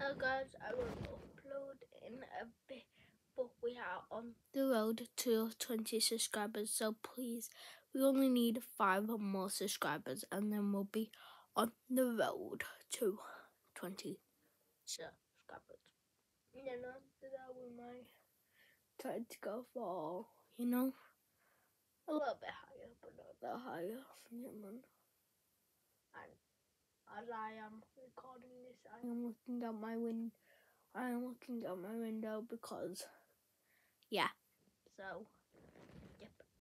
Uh, guys, I will upload in a bit, but we are on the road to 20 subscribers, so please, we only need five more subscribers, and then we'll be on the road to 20 subscribers. And then after that, we might try to go for, you know, a little bit higher, but not that higher. Yeah, man. I am recording this, I am looking out my window. I am looking out my window because, yeah. So.